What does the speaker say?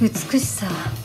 美しさ。